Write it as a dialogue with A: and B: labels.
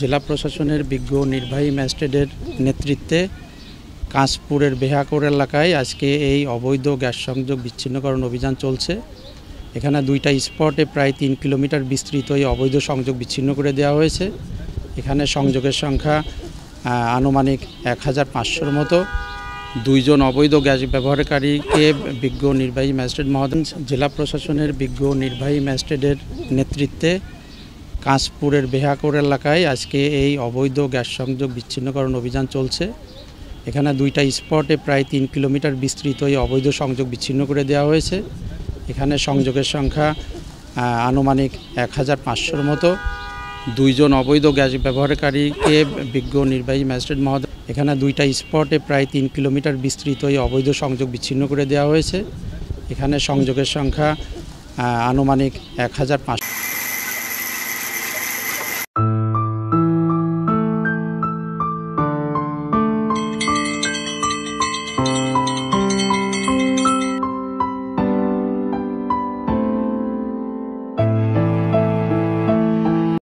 A: জেলা প্রশাসনের বিজ্ঞ নির্বাহী ম্যাজিস্ট্রেটের নেতৃত্বে কাঁচপুরের বেহাকোর এলাকায় আজকে এই অবৈধ গ্যাস সংযোগ বিচ্ছিন্নকরণ অভিযান চলছে। এখানে দুইটা স্পটে প্রায় তিন কিলোমিটার বিস্তৃত এই অবৈধ সংযোগ বিচ্ছিন্ন করে দেওয়া হয়েছে। এখানে সংযোগের সংখ্যা আনুমানিক এক হাজার পাঁচশোর মতো। দুইজন অবৈধ গ্যাস ব্যবহারকারীকে বিজ্ঞ নির্বাহী ম্যাজিস্ট্রেট মহোদয় জেলা প্রশাসনের বিজ্ঞ নির্বাহী ম্যাজিস্ট্রেটের নেতৃত্বে কাঁচপুরের বেহাকোর এলাকায় আজকে এই অবৈধ গ্যাস সংযোগ বিচ্ছিন্নকরণ অভিযান চলছে। এখানে দুইটা স্পটে প্রায় তিন কিলোমিটার বিস্তৃত এই অবৈধ সংযোগ বিচ্ছিন্ন করে দেওয়া হয়েছে। এখানে সংযোগের সংখ্যা আনুমানিক এক হাজার পাঁচশোর মতো। দুইজন অবৈধ গ্যাস ব্যবহারকারীকে বিজ্ঞ নির্বাহী ম্যাজিস্ট্রেট মহোদয়, এখানে দুইটা স্পটে প্রায় তিন কিলোমিটার বিস্তৃত এই অবৈধ সংযোগ বিচ্ছিন্ন করে দেওয়া হয়েছে। এখানে সংযোগের সংখ্যা আনুমানিক এক হাজার পাঁচশো